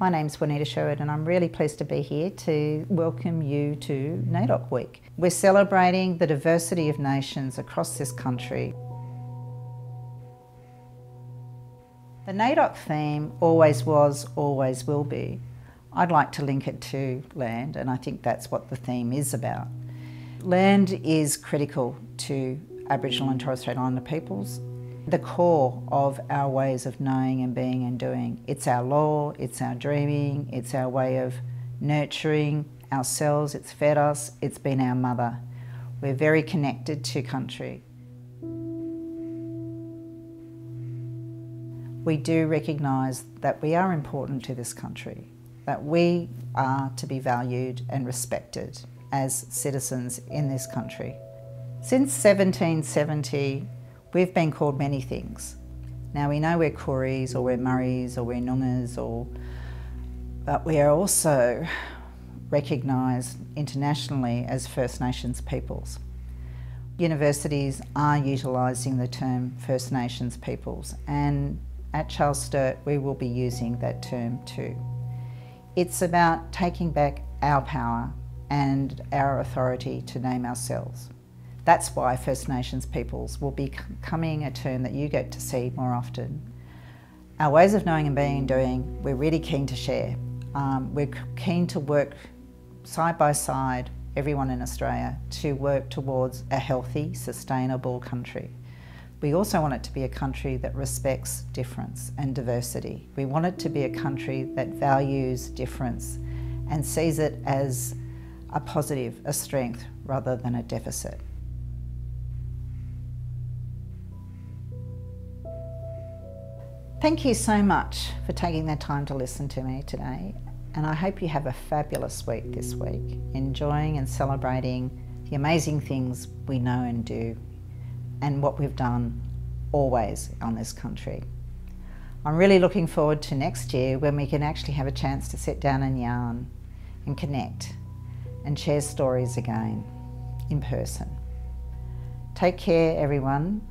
My name's Juanita Sherwood and I'm really pleased to be here to welcome you to NAIDOC Week. We're celebrating the diversity of nations across this country. The NAIDOC theme always was, always will be. I'd like to link it to land and I think that's what the theme is about. Land is critical to Aboriginal and Torres Strait Islander peoples the core of our ways of knowing and being and doing. It's our law, it's our dreaming, it's our way of nurturing ourselves, it's fed us, it's been our mother. We're very connected to country. We do recognise that we are important to this country, that we are to be valued and respected as citizens in this country. Since 1770, We've been called many things. Now we know we're Kooris or we're Murris or we're Noongars or but we are also recognised internationally as First Nations peoples. Universities are utilising the term First Nations peoples and at Charles Sturt we will be using that term too. It's about taking back our power and our authority to name ourselves. That's why First Nations peoples will be becoming a term that you get to see more often. Our ways of knowing and being and doing, we're really keen to share. Um, we're keen to work side by side, everyone in Australia, to work towards a healthy, sustainable country. We also want it to be a country that respects difference and diversity. We want it to be a country that values difference and sees it as a positive, a strength, rather than a deficit. Thank you so much for taking the time to listen to me today and I hope you have a fabulous week this week, enjoying and celebrating the amazing things we know and do and what we've done always on this country. I'm really looking forward to next year when we can actually have a chance to sit down and yarn and connect and share stories again in person. Take care everyone